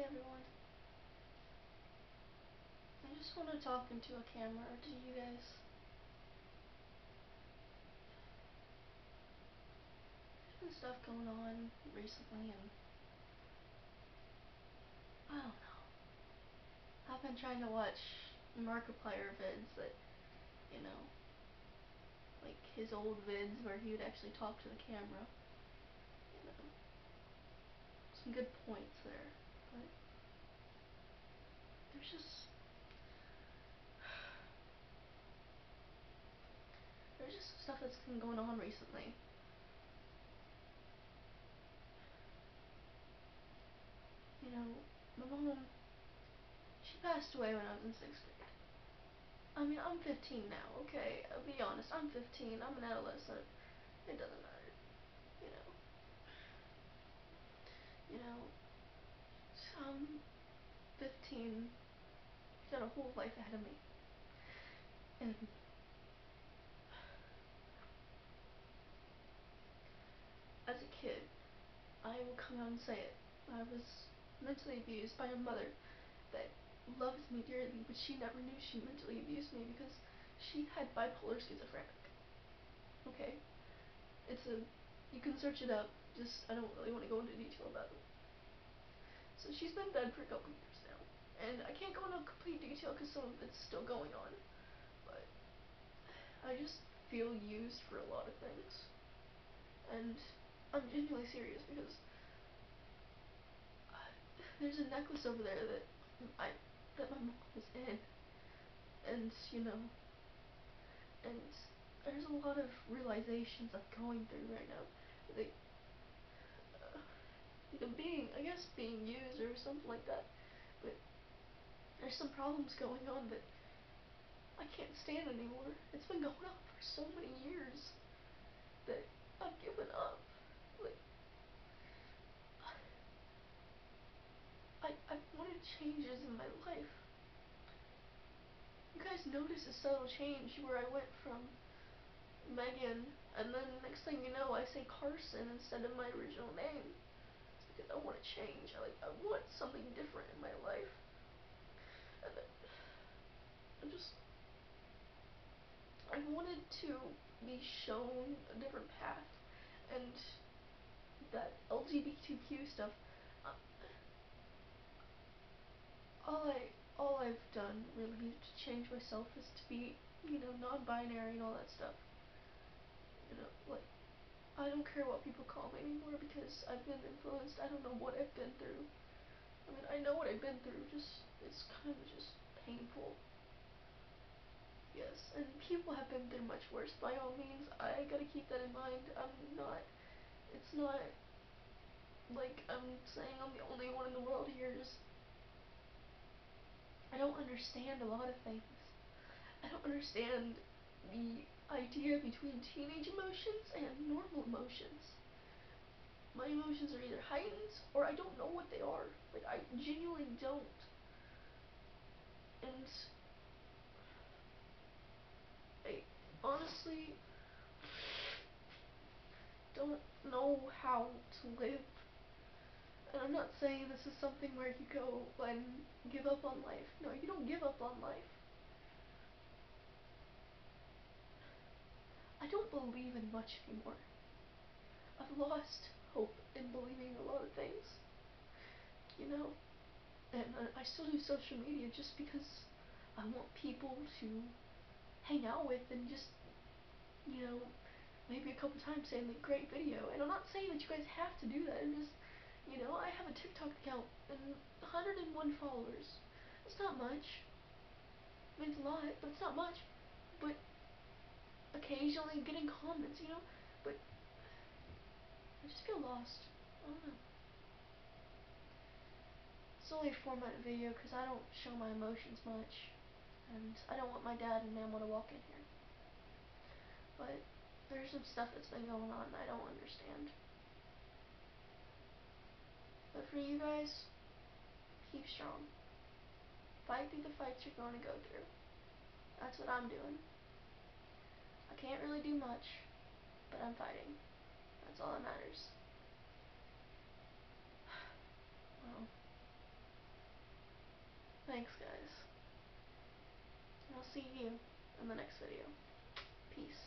Hey everyone. I just want to talk into a camera to you guys. There's stuff going on recently and I don't know. I've been trying to watch Markiplier vids that, you know, like his old vids where he would actually talk to the camera. You know, some good points there, but there's just there's just stuff that's been going on recently. You know, my mom, she passed away when I was in sixth grade. I mean, I'm 15 now, okay? I'll be honest, I'm 15, I'm an adolescent. It doesn't matter, you know. You know, I'm 15, got a whole life ahead of me. And as a kid, I will come out and say it. I was mentally abused by a mother that loves me dearly, but she never knew she mentally abused me because she had bipolar schizophrenic. Okay? It's a, you can search it up, just, I don't really want to go into detail about it. So she's been dead for a couple years now, and I can't go into complete detail because some of it's still going on, but I just feel used for a lot of things, and I'm genuinely serious because there's a necklace over there that I that my mom was in, and you know, and there's a lot of realizations I'm going through right now. Uh, being I guess being used or something like that, but there's some problems going on that I can't stand anymore. It's been going on for so many years that I've given up. Like, I, I wanted changes in my life. You guys notice a subtle change where I went from Megan, and then next thing you know, I say Carson instead of my original name. Because I want to change. I like I want something different in my life. And I, just I wanted to be shown a different path, and that LGBTQ stuff uh, all I all I've done really to change myself is to be, you know, non-binary and all that stuff. You know, like I don't care what people call me anymore because I've been influenced. I don't know what I've been through. I mean, I know what I've been through. Just it's kind of just painful. Yes, and people have been through much worse. By all means, I gotta keep that in mind. I'm not. It's not like I'm saying I'm the only one in the world here. Just I don't understand a lot of things. I don't understand the idea between teenage emotions and normal emotions. My emotions are either heightened or I don't know what they are. Like, I genuinely don't. And I honestly don't know how to live and I'm not saying this is something where you go and give up on life. No, you don't give up on life. I don't believe in much anymore. I've lost hope in believing a lot of things. You know? And I still do social media just because I want people to hang out with and just, you know, maybe a couple times saying like great video. And I'm not saying that you guys have to do that. I'm just you know, I have a TikTok account and 101 followers. It's not much. I mean, it's a lot, but it's not much. But occasionally getting comments, you know? But I just feel lost. I don't know. It's only a four minute video because I don't show my emotions much. And I don't want my dad and Mama to walk in here. But there's some stuff that's been going on I don't understand. But for you guys, keep strong. Fight through the fights you're going to go through. That's what I'm doing. I can't really do much, but I'm fighting. That's all that matters. Well, Thanks guys. I'll see you in the next video. Peace.